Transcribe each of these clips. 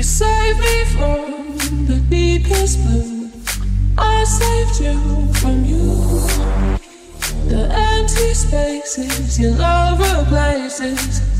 You saved me from the deepest blue. I saved you from you. The empty spaces your love replaces.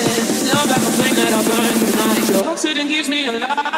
flame that I burn tonight. Your oxygen gives me a life.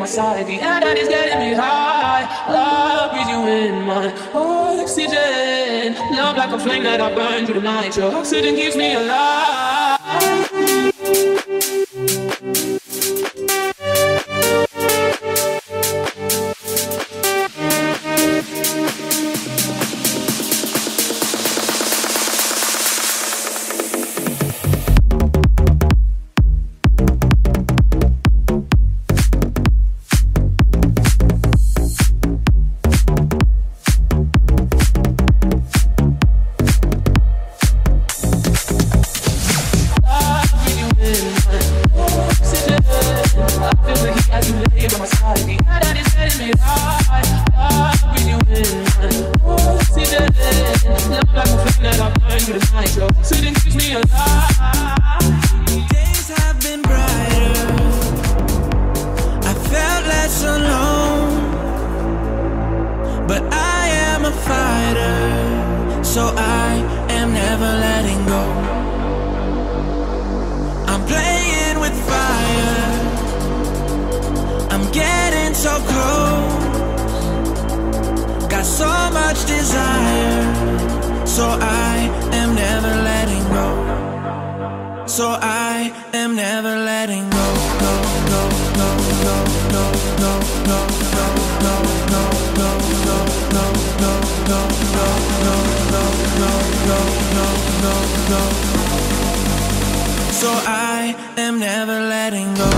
my side. The air that is getting me high. Love is you in my oxygen. Love like a flame that I burn through the night. Your oxygen keeps me alive. But I am a fighter, so I am never letting go. I'm playing with fire, I'm getting so close. Got so much desire, so I am never letting go. So I am never letting go, go, go, go, go, go, go, go. So I am never letting go.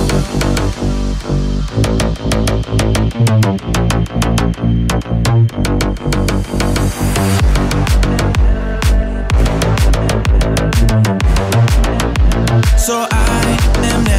So I am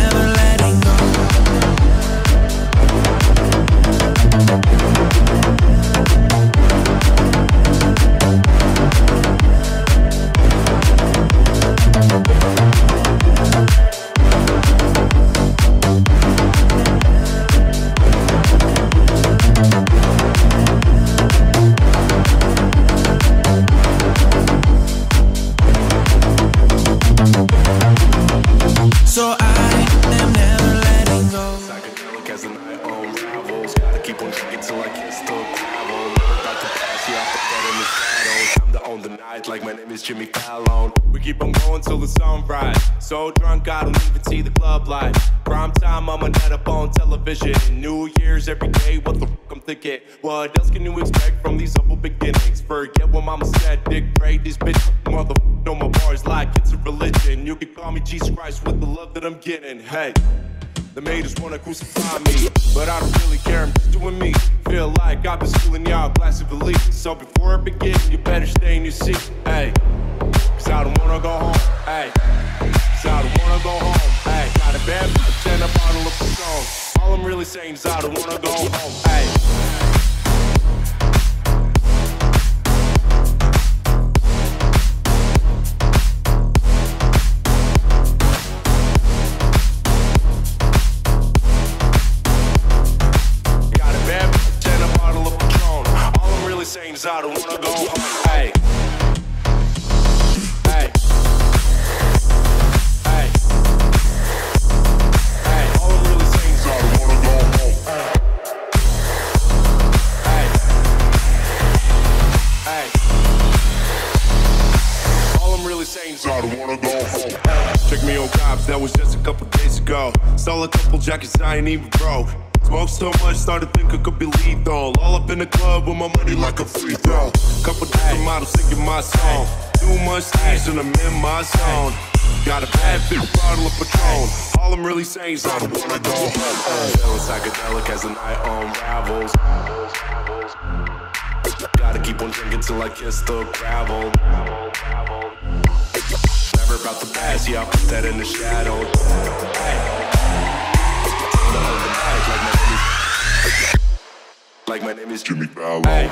haters wanna crucify me, but I don't really care. I'm doing me. Feel like I've been schooling y'all class of elite. So before I begin, you better stay in your seat. Hey, cause I don't wanna go home. Hey, cause I don't wanna go home. Hey, got a bad bitch and a bottle of Patron. All I'm really saying is I don't wanna go home. Hey. Bottle of Patron. All I'm really saying is I don't wanna go home. Feeling psychedelic as the night unravels. Gotta keep on drinking till I kiss the gravel. Never about the past, yeah, I put that in the shadow. Like my name is Jimmy Fallon.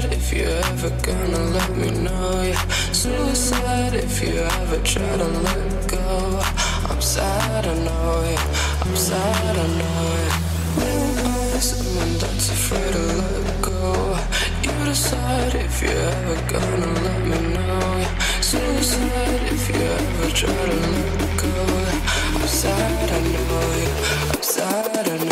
Decide if you're ever gonna let me know. Yeah. Suicide if you ever try to let go. I'm sad, I know, yeah. I'm sad, I know, yeah. Someone that's afraid to let go. You decide if you're ever gonna let me know. Yeah. Suicide if you ever try to let go. I'm sad, I know, yeah. I'm sad, I know,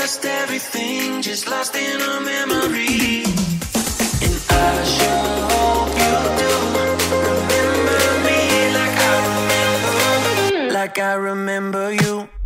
lost everything, just lost in a memory. And I sure hope you do remember me like I remember, like I remember you.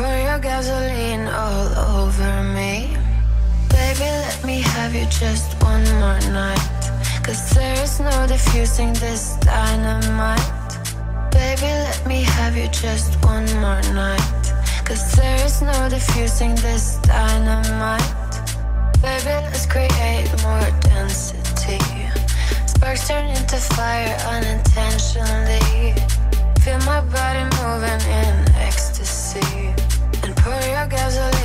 Pour your gasoline all over me. Baby, let me have you just one more night. Cause there is no diffusing this dynamite. Baby, let me have you just one more night. Cause there is no diffusing this dynamite. Baby, let's create more density. Sparks turn into fire unintentionally. Feel my body moving in gives a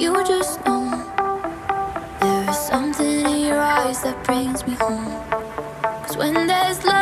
you just know There is something in your eyes that brings me home. Cause when there's love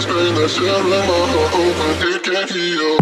this pain that's tearing my heart open, it can't heal.